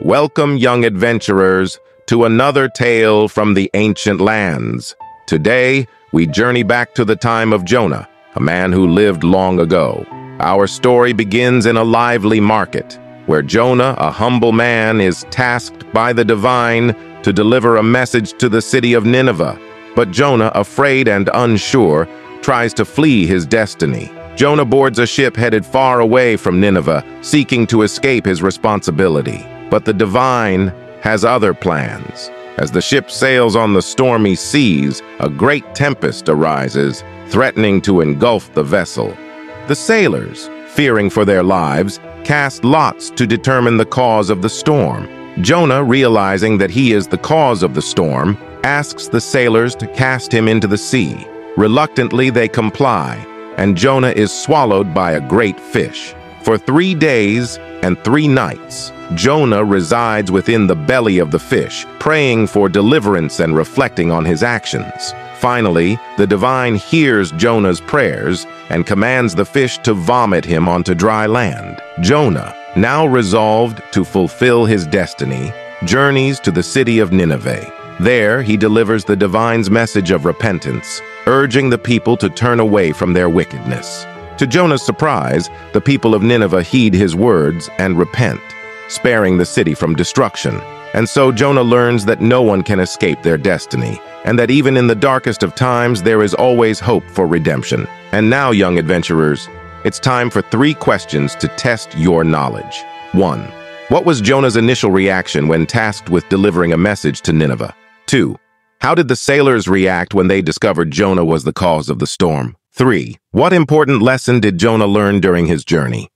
Welcome, young adventurers, to another tale from the ancient lands. Today, we journey back to the time of Jonah, a man who lived long ago. Our story begins in a lively market, where Jonah, a humble man, is tasked by the divine to deliver a message to the city of Nineveh. But Jonah, afraid and unsure, tries to flee his destiny. Jonah boards a ship headed far away from Nineveh, seeking to escape his responsibility. But the divine has other plans. As the ship sails on the stormy seas, a great tempest arises, threatening to engulf the vessel. The sailors, fearing for their lives, cast lots to determine the cause of the storm. Jonah, realizing that he is the cause of the storm, asks the sailors to cast him into the sea. Reluctantly, they comply, and Jonah is swallowed by a great fish. For three days and three nights, Jonah resides within the belly of the fish, praying for deliverance and reflecting on his actions. Finally, the divine hears Jonah's prayers and commands the fish to vomit him onto dry land. Jonah, now resolved to fulfill his destiny, journeys to the city of Nineveh. There, he delivers the divine's message of repentance, urging the people to turn away from their wickedness. To Jonah's surprise, the people of Nineveh heed his words and repent, sparing the city from destruction. And so Jonah learns that no one can escape their destiny, and that even in the darkest of times, there is always hope for redemption. And now, young adventurers, it's time for three questions to test your knowledge. 1. What was Jonah's initial reaction when tasked with delivering a message to Nineveh? 2. How did the sailors react when they discovered Jonah was the cause of the storm? 3. What important lesson did Jonah learn during his journey?